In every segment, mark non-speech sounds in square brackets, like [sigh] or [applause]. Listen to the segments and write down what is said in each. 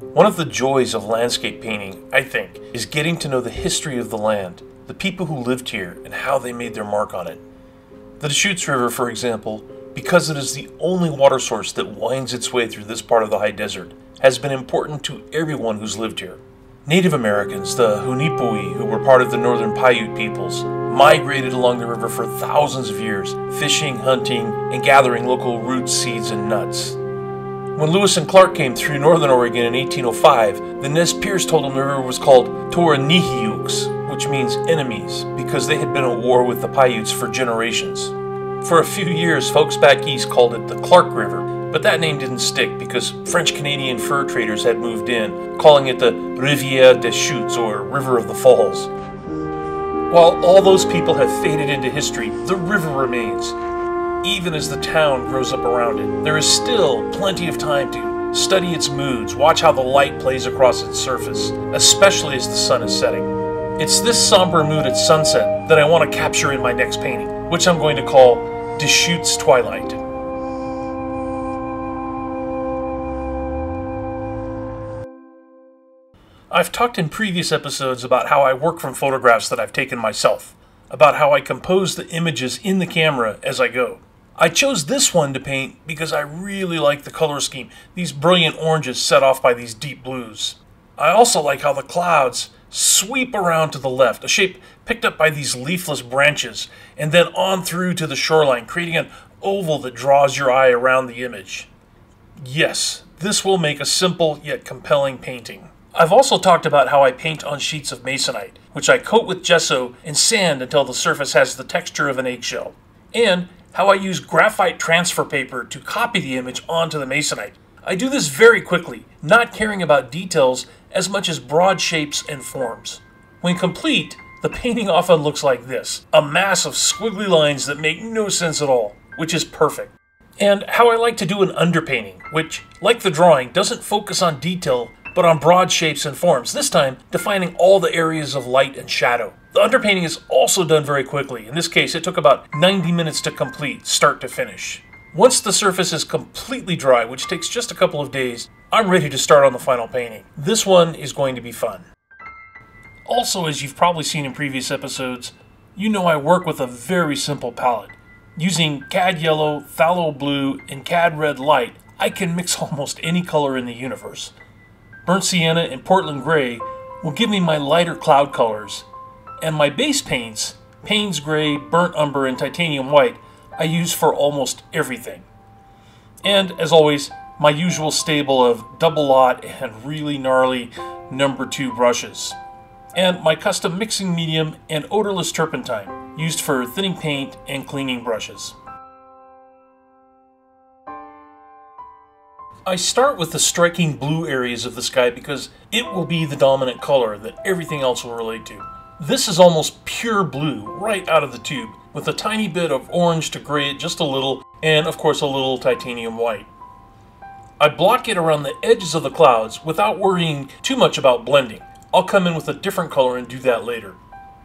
One of the joys of landscape painting, I think, is getting to know the history of the land, the people who lived here, and how they made their mark on it. The Deschutes River, for example, because it is the only water source that winds its way through this part of the high desert, has been important to everyone who's lived here. Native Americans, the Hunipui, who were part of the northern Paiute peoples, migrated along the river for thousands of years, fishing, hunting, and gathering local roots, seeds, and nuts. When Lewis and Clark came through northern Oregon in 1805, the Nez Perce told them the river was called Toranihiux, which means enemies, because they had been at war with the Paiutes for generations. For a few years, folks back east called it the Clark River, but that name didn't stick because French Canadian fur traders had moved in, calling it the Rivière des Chutes or River of the Falls. While all those people have faded into history, the river remains, even as the town grows up around it. There is still plenty of time to study its moods, watch how the light plays across its surface, especially as the sun is setting. It's this somber mood at sunset that I want to capture in my next painting, which I'm going to call Deschutes Twilight. I've talked in previous episodes about how I work from photographs that I've taken myself, about how I compose the images in the camera as I go. I chose this one to paint because I really like the color scheme, these brilliant oranges set off by these deep blues. I also like how the clouds sweep around to the left, a shape picked up by these leafless branches, and then on through to the shoreline, creating an oval that draws your eye around the image. Yes, this will make a simple yet compelling painting. I've also talked about how I paint on sheets of masonite, which I coat with gesso and sand until the surface has the texture of an eggshell, and how I use graphite transfer paper to copy the image onto the masonite. I do this very quickly, not caring about details as much as broad shapes and forms. When complete, the painting [laughs] often looks like this a mass of squiggly lines that make no sense at all, which is perfect. And how I like to do an underpainting, which, like the drawing, doesn't focus on detail but on broad shapes and forms, this time defining all the areas of light and shadow. The underpainting is also done very quickly. In this case, it took about 90 minutes to complete, start to finish. Once the surface is completely dry, which takes just a couple of days, I'm ready to start on the final painting. This one is going to be fun. Also, as you've probably seen in previous episodes, you know I work with a very simple palette. Using CAD yellow, phthalo blue, and CAD red light, I can mix [laughs] almost any color in the universe. Burnt sienna and Portland gray will give me my lighter cloud colors, and my base paints, Payne's gray, burnt umber, and titanium white, I use for almost everything. And as always, my usual stable of double lot and really gnarly number two brushes. And my custom mixing medium and odorless turpentine, used for thinning paint and cleaning brushes. I start with the striking blue areas of the sky because it will be the dominant color that everything else will relate to. This is almost pure blue right out of the tube, with a tiny bit of orange to gray just a little, and of course a little titanium white. I block it around the edges of the clouds without worrying too much about blending. I'll come in with a different color and do that later.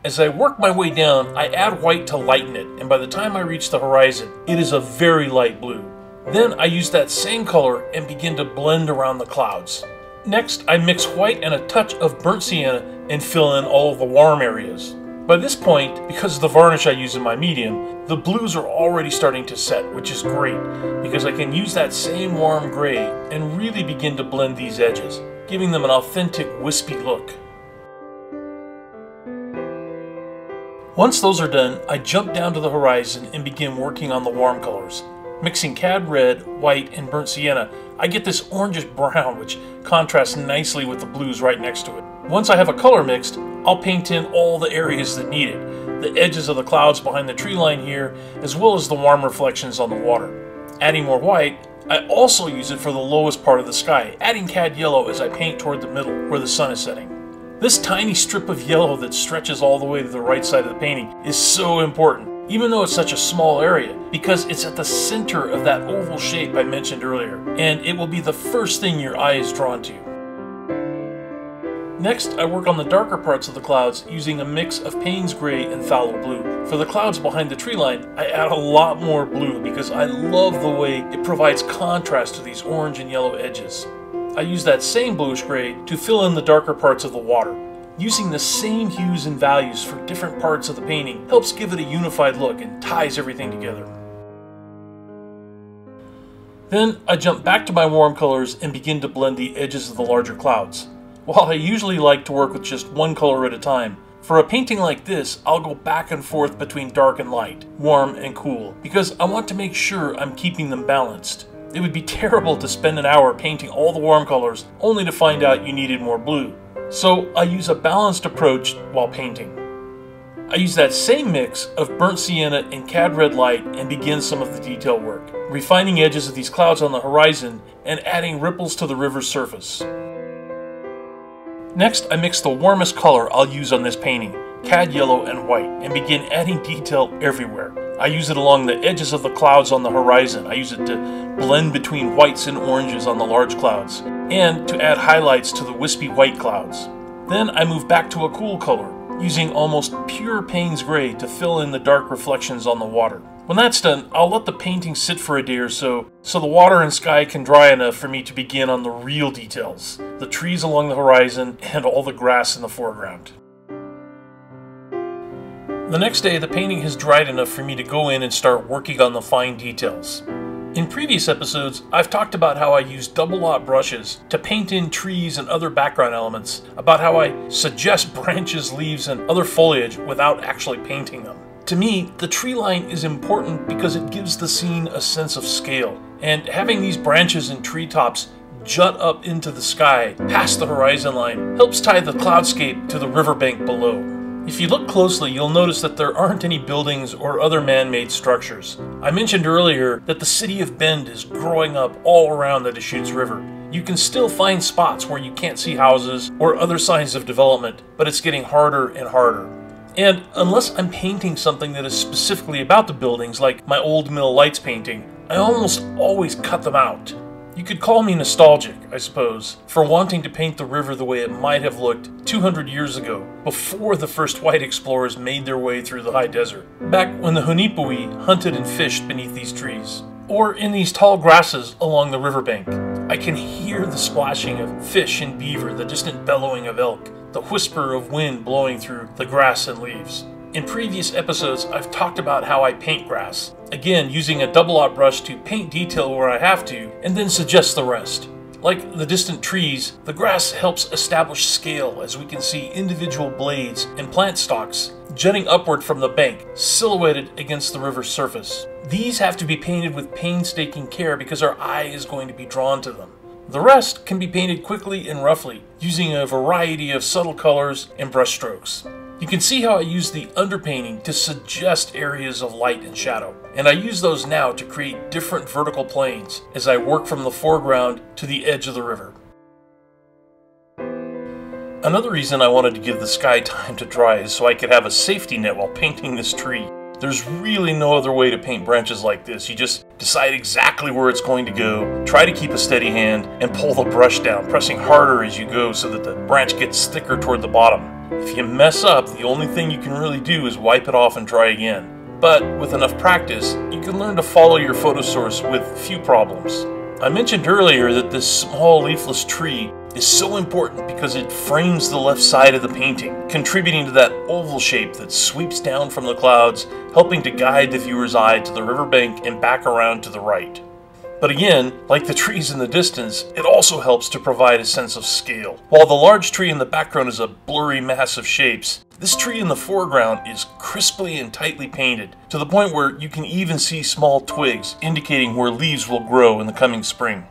As I work my way down, I add white to lighten it, and by the time I reach the horizon, it is a very light blue. Then I use that same color and begin to blend around the clouds. Next, I mix white and a touch of burnt sienna and fill in all the warm areas. By this point, because of the varnish I use in my medium, the blues are already starting to set, which is great, because I can use that same warm gray and really begin to blend these edges, giving them an authentic wispy look. Once those are done, I jump down to the horizon and begin working on the warm colors. Mixing cad red, white, and burnt sienna, I get this orangish brown which contrasts nicely with the blues right next to it. Once I have a color mixed, I'll paint in all the areas that need it. The edges of the clouds behind the tree line here, as well as the warm reflections on the water. Adding more white, I also use it for the lowest part of the sky, adding cad yellow as I paint toward the middle, where the sun is setting. This tiny strip of yellow that stretches all the way to the right side of the painting is so important even though it's such a small area, because it's at the center of that oval shape I mentioned earlier, and it will be the first thing your eye is drawn to. Next, I work on the darker parts of the clouds using a mix of Payne's Gray and Phthalo Blue. For the clouds behind the tree line, I add a lot more blue because I love the way it provides contrast to these orange and yellow edges. I use that same bluish gray to fill in the darker parts of the water. Using the same hues and values for different parts of the painting helps give it a unified look and ties everything together. Then I jump back to my warm colors and begin to blend the edges of the larger clouds. While I usually like to work with just one color at a time, for a painting like this, I'll go back and forth between dark and light, warm and cool, because I want to make sure I'm keeping them balanced. It would be [laughs] terrible to spend an hour painting all the warm colors only to find out you needed more blue. So I use a balanced approach while painting. I use that same mix of burnt sienna and cad red light and begin some of the detail work, refining edges of these clouds on the horizon and adding ripples to the river's surface. Next, I mix the warmest color I'll use on this painting, cad yellow and white, and begin adding detail everywhere. I use it along the edges of the clouds on the horizon. I use it to blend between whites and oranges on the large clouds, and to add highlights to the wispy white clouds. Then I move back to a cool color, using almost pure Payne's gray to fill in the dark reflections on the water. When that's done, I'll let the painting sit for a day or so, so the water and sky can dry enough for me to begin on the real details, the trees along the horizon and all the grass in the foreground. The next day, the painting has dried enough for me to go in and start working on the fine details. In previous episodes, I've talked about how I use double lot brushes to paint in trees and other background elements, about how I suggest [laughs] branches, leaves, and other foliage without actually painting them. To me, the tree line is important because it gives the scene a sense of scale, and having these branches and treetops jut up into the sky past the horizon line helps tie the cloudscape to the riverbank below. If you look closely, you'll notice that there aren't any buildings or other man-made structures. I mentioned earlier that the city of Bend is growing up all around the Deschutes River. You can still find spots where you can't see houses or other signs of development, but it's getting harder and harder. And unless I'm painting something that is specifically about the buildings, like my old mill lights painting, I almost always cut them out. You could call me nostalgic, I suppose, for wanting to paint the river the way it might have looked 200 years ago, before the first white explorers made their way through the high desert, back when the Hunipui hunted and fished beneath these trees. Or in these tall grasses along the riverbank. I can hear the splashing of fish and beaver, the distant bellowing of elk, the whisper of wind blowing through the grass and leaves. In previous episodes, I've talked about how I paint grass, again using a double lot brush to paint detail where I have to, and then suggest the rest. Like the distant trees, the grass helps establish scale as we can see individual blades and plant stalks jutting upward from the bank, silhouetted against the river's surface. These have to be painted with painstaking care because our eye is going to be drawn to them. The rest can be painted quickly and roughly, using a variety of subtle colors and brush strokes. You can see how I use the underpainting to suggest areas of light and shadow, and I use those now to create different vertical planes as I work from the foreground to the edge of the river. Another reason I wanted to give the sky [laughs] time to dry is so I could have a safety net while painting this tree. There's really no other way to paint branches like this. You just decide exactly where it's going to go, try to keep a steady hand, and pull the brush down, pressing harder as you go so that the branch gets thicker toward the bottom. If you mess up, the only thing you can really do is wipe it off and try again. But with enough practice, you can learn to follow your photo source with few problems. I mentioned earlier that this small leafless tree is so important because it frames the left side of the painting, contributing to that oval shape that sweeps down from the clouds, helping to guide the viewer's eye to the riverbank and back around to the right. But again, like the trees in the distance, it also helps to provide a sense of scale. While the large tree in the background is a blurry mass of shapes, this tree in the foreground is crisply and tightly painted, to the point where you can even see small twigs indicating where leaves will grow in the coming spring.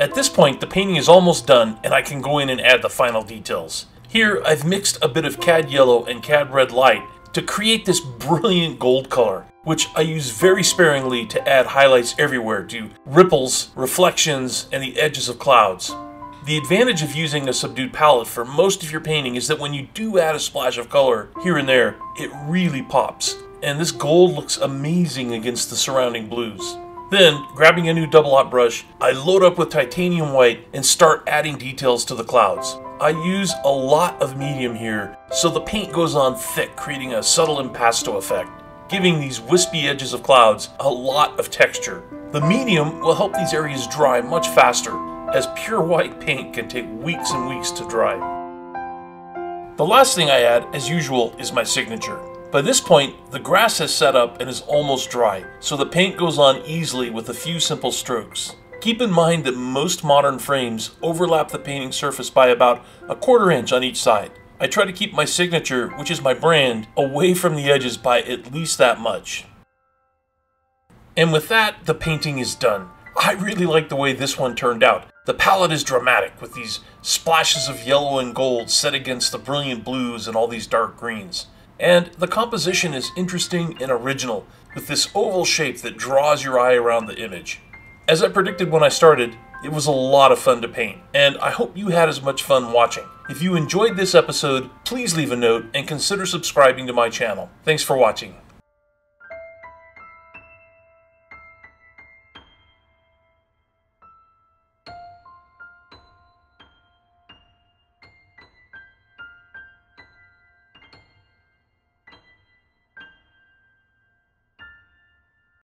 At this point, the painting is almost done and I can go in and add the final details. Here, I've mixed a bit of cad yellow and cad red light to create this brilliant gold color, which I use very sparingly to add highlights everywhere to ripples, reflections, and the edges of clouds. The advantage of using a subdued palette for most of your painting is that when you do add a splash of color here and there, it really pops. And this gold looks amazing against the surrounding blues. Then, grabbing a new double lot brush, I load up with titanium white and start adding details to the clouds. I use a lot of medium here, so the paint goes on thick, creating a subtle impasto effect. giving these wispy edges of clouds a lot of texture. The medium will help these areas dry much faster, as pure white paint can take weeks and weeks to dry. The last thing I add, as usual, is my signature. By this point, the grass has set up and is almost dry, so the paint goes on easily with a few simple strokes. Keep in mind that most modern frames overlap the painting surface by about a quarter inch on each side. I try to keep my signature, which is my brand, away from the edges by at least that much. And with that, the painting is done. I really like the way this one turned out. The palette is dramatic, with these splashes of yellow and gold set against the brilliant blues and all these dark greens. And the composition is interesting and original, with this oval shape that draws your eye around the image. As I predicted when I started, it was a lot of fun to paint, and I hope you had as much fun watching. If you enjoyed this episode, please leave a note and consider subscribing to my channel. Thanks for watching.